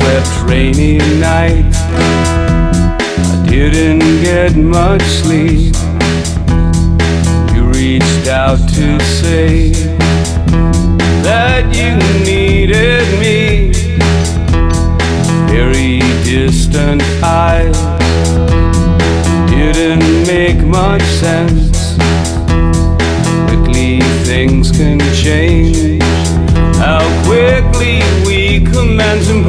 swept rainy night. I didn't get much sleep. You reached out to say that you needed me. Very distant eyes didn't make much sense. Quickly things can change. How quickly we commence and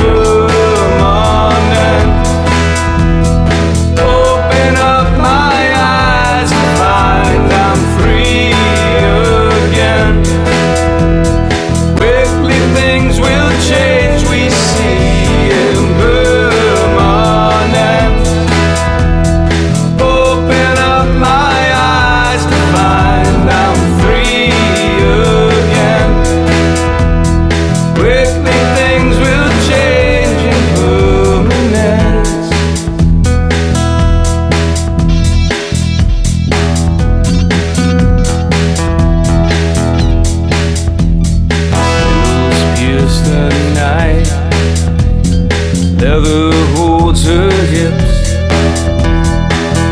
leather holds her hips,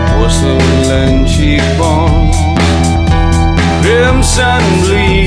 porcelain cheekbones, crimson bleed.